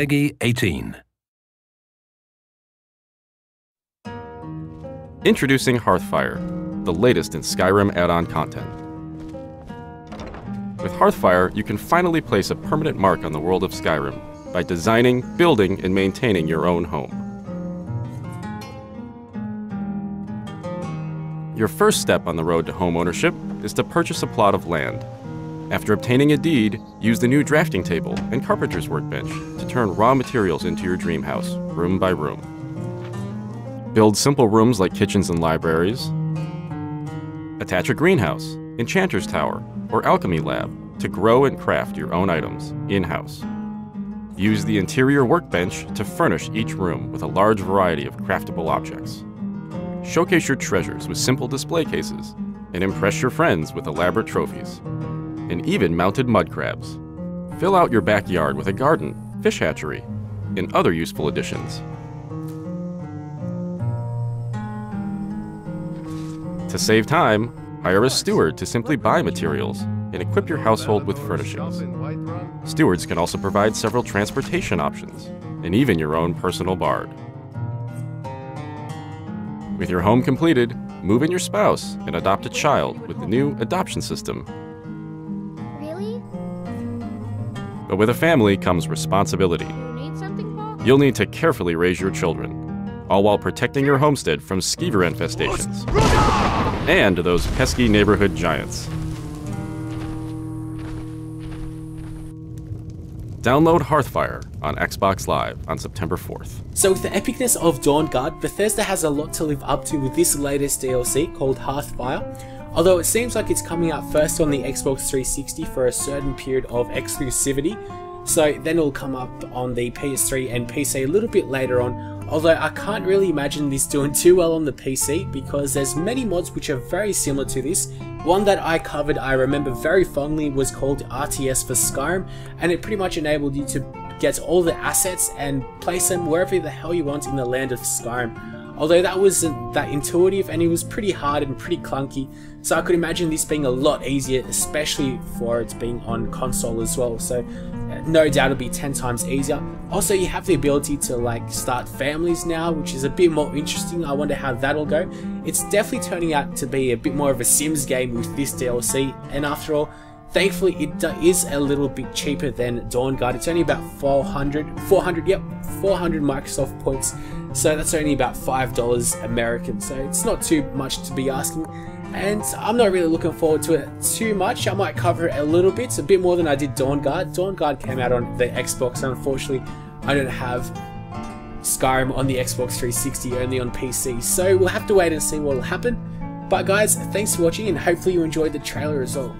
PEGI 18. Introducing Hearthfire, the latest in Skyrim add-on content. With Hearthfire, you can finally place a permanent mark on the world of Skyrim by designing, building, and maintaining your own home. Your first step on the road to home ownership is to purchase a plot of land. After obtaining a deed, use the new drafting table and carpenter's workbench to turn raw materials into your dream house, room by room. Build simple rooms like kitchens and libraries. Attach a greenhouse, enchanter's tower, or alchemy lab to grow and craft your own items in-house. Use the interior workbench to furnish each room with a large variety of craftable objects. Showcase your treasures with simple display cases, and impress your friends with elaborate trophies, and even mounted mud crabs. Fill out your backyard with a garden, fish hatchery, and other useful additions. To save time, hire a steward to simply buy materials and equip your household with furnishings. Stewards can also provide several transportation options, and even your own personal bard. With your home completed, move in your spouse and adopt a child with the new adoption system. But with a family comes responsibility. You need something, Paul? You'll need to carefully raise your children, all while protecting your homestead from skeever infestations and those pesky neighborhood giants. Download Hearthfire on Xbox Live on September 4th. So with the epicness of Dawnguard, Bethesda has a lot to live up to with this latest DLC called Hearthfire. Although it seems like it's coming out first on the Xbox 360 for a certain period of exclusivity, so then it'll come up on the PS3 and PC a little bit later on. Although I can't really imagine this doing too well on the PC because there's many mods which are very similar to this. One that I covered I remember very fondly was called RTS for Skyrim and it pretty much enabled you to get all the assets and place them wherever the hell you want in the land of Skyrim. Although that wasn't that intuitive and it was pretty hard and pretty clunky, so I could imagine this being a lot easier, especially for it being on console as well. So uh, no doubt it'll be 10 times easier. Also, you have the ability to like start families now, which is a bit more interesting. I wonder how that'll go. It's definitely turning out to be a bit more of a Sims game with this DLC, and after all, Thankfully, it is a little bit cheaper than Dawnguard. It's only about 400, 400, yep, 400 Microsoft points. So that's only about $5 American. So it's not too much to be asking. And I'm not really looking forward to it too much. I might cover it a little bit, a bit more than I did Dawnguard. Dawn Guard came out on the Xbox, unfortunately, I don't have Skyrim on the Xbox 360, only on PC. So we'll have to wait and see what will happen. But guys, thanks for watching, and hopefully you enjoyed the trailer as well.